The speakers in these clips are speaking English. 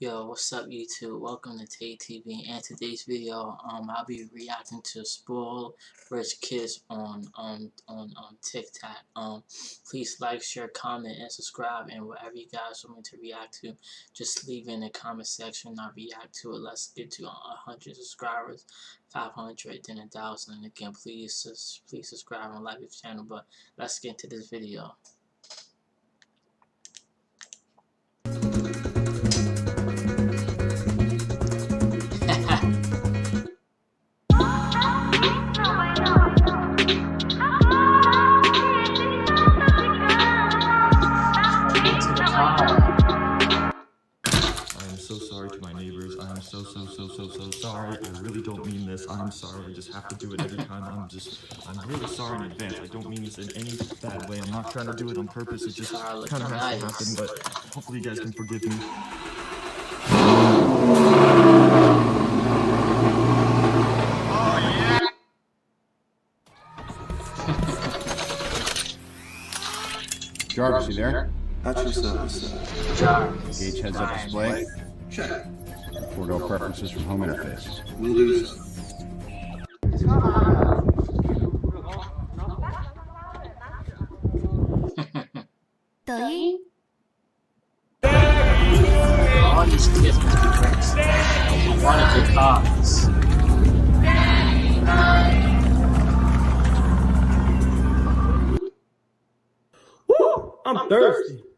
Yo, what's up YouTube? Welcome to Taee TV. And today's video, um, I'll be reacting to Spoiled Rich Kids on um on on TikTok. Um, please like, share, comment, and subscribe. And whatever you guys want me to react to, just leave in the comment section. I'll react to it. Let's get to hundred subscribers, five hundred, then a thousand. And again, please please subscribe and like this channel. But let's get into this video. So, sorry to my neighbors. I am so, so, so, so so sorry. I really don't mean this. I'm sorry. I just have to do it every time. I'm just, I'm really sorry in advance. I don't mean this in any bad way. I'm not trying to do it on purpose. It just kind of has to happen, but hopefully you guys can forgive me. Jarvis, you there? At your service. Jarvis. Gauge heads up display. Check. Forego preferences from home interface. We'll do this. All these kids must be drinks. One of the cars. Woo! I'm thirsty. Thirsty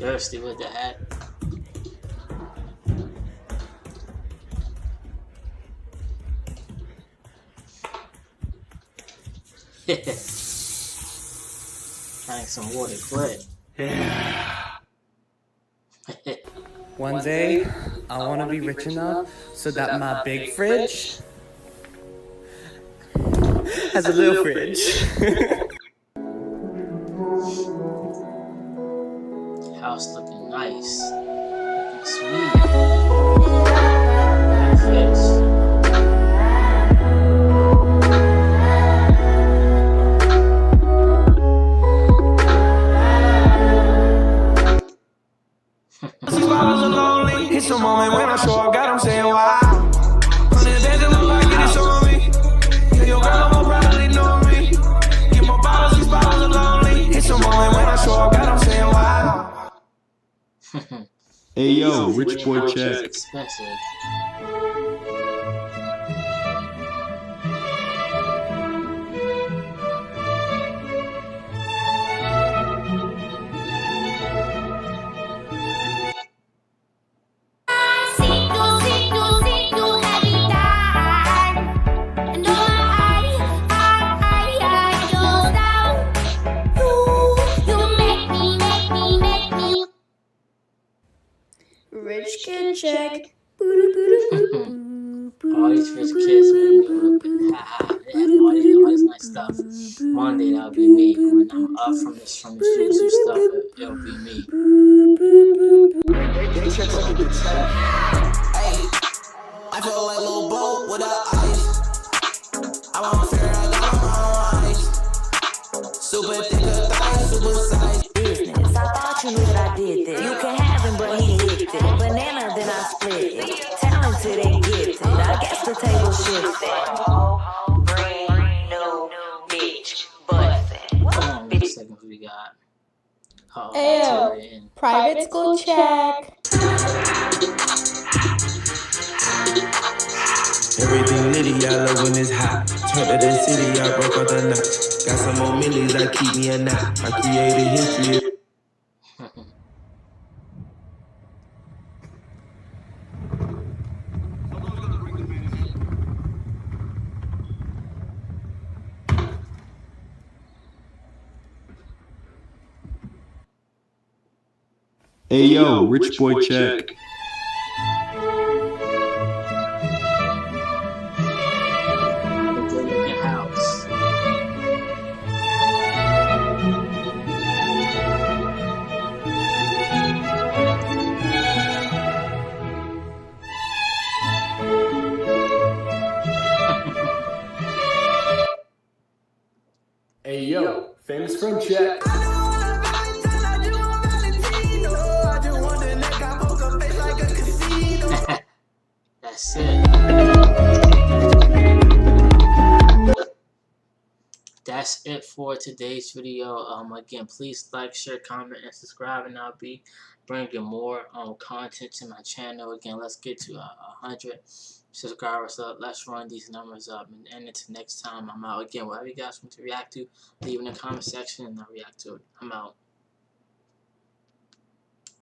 with the hat. Drink some water quick. Yeah. One day, I want to be rich enough so that my big fridge has a little fridge. house looking nice. Sweet. It's a moment when I show hey yo, rich boy check. Check. all these rich kids make me look ha yeah, all these, all this nice stuff. One day that'll be me. When I'm up from this from this YouTube stuff, it, it'll be me. I feel like a little boat without ice. I want fair, I got my own ice. Super thick, thighs, super size. Business. I thought you knew that I did this. Table shifted. Brand new bitch, bustin'. Come on, what seconds we got? Uh oh, Ayo, private school check. Everything litty, I love when it's hot. Turn to the city, I broke out the notch. Got some more millies, I keep me a knot. I created history. Hey yo, Rich, Rich Boy, Boy Check. check. Hey yo, famous friend check. That's it for today's video. Um, again, please like, share, comment, and subscribe, and I'll be bringing more um content to my channel. Again, let's get to a uh, hundred subscribers up. Let's run these numbers up, and, and until next time, I'm out. Again, whatever you guys want to react to, leave in the comment section, and I'll react to it. I'm out.